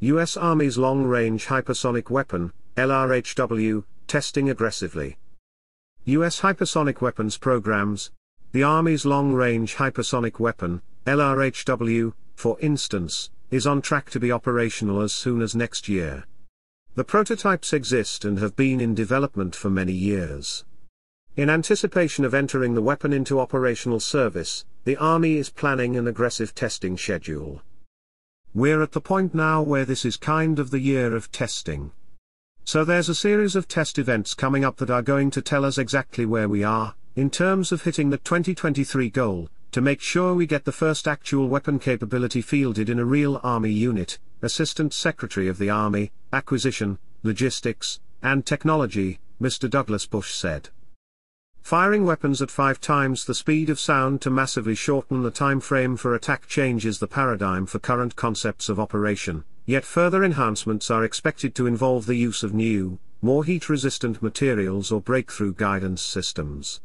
U.S. Army's Long Range Hypersonic Weapon, LRHW, testing aggressively. U.S. hypersonic weapons programs, the Army's Long Range Hypersonic Weapon, LRHW, for instance, is on track to be operational as soon as next year. The prototypes exist and have been in development for many years. In anticipation of entering the weapon into operational service, the Army is planning an aggressive testing schedule. We're at the point now where this is kind of the year of testing. So there's a series of test events coming up that are going to tell us exactly where we are, in terms of hitting the 2023 goal, to make sure we get the first actual weapon capability fielded in a real Army unit, Assistant Secretary of the Army, Acquisition, Logistics, and Technology, Mr. Douglas Bush said. Firing weapons at five times the speed of sound to massively shorten the time frame for attack changes the paradigm for current concepts of operation, yet further enhancements are expected to involve the use of new, more heat-resistant materials or breakthrough guidance systems.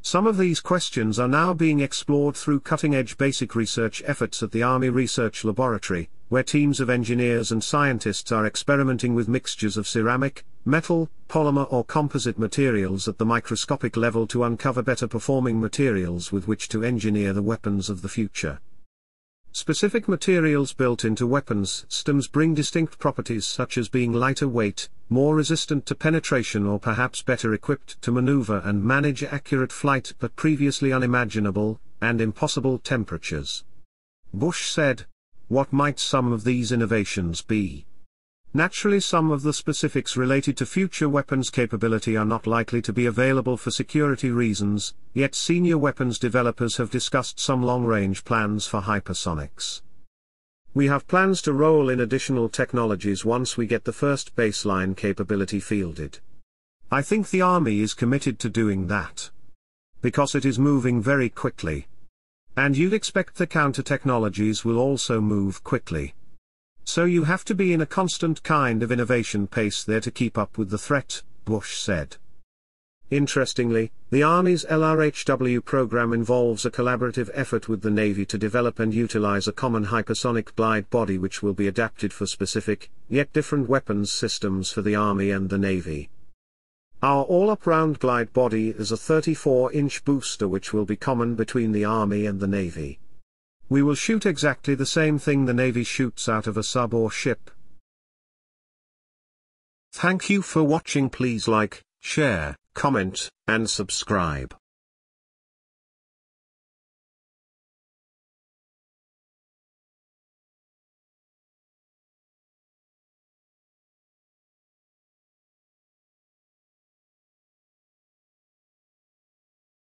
Some of these questions are now being explored through cutting-edge basic research efforts at the Army Research Laboratory, where teams of engineers and scientists are experimenting with mixtures of ceramic, metal, polymer or composite materials at the microscopic level to uncover better performing materials with which to engineer the weapons of the future. Specific materials built into weapons systems bring distinct properties such as being lighter weight, more resistant to penetration or perhaps better equipped to maneuver and manage accurate flight but previously unimaginable, and impossible temperatures. Bush said, What might some of these innovations be? Naturally some of the specifics related to future weapons capability are not likely to be available for security reasons, yet senior weapons developers have discussed some long-range plans for hypersonics. We have plans to roll in additional technologies once we get the first baseline capability fielded. I think the Army is committed to doing that. Because it is moving very quickly. And you'd expect the counter technologies will also move quickly. So you have to be in a constant kind of innovation pace there to keep up with the threat, Bush said. Interestingly, the Army's LRHW program involves a collaborative effort with the Navy to develop and utilize a common hypersonic glide body which will be adapted for specific, yet different weapons systems for the Army and the Navy. Our all-up-round glide body is a 34-inch booster which will be common between the Army and the Navy. We will shoot exactly the same thing the Navy shoots out of a sub or ship. Thank you for watching please like, share, comment, and subscribe.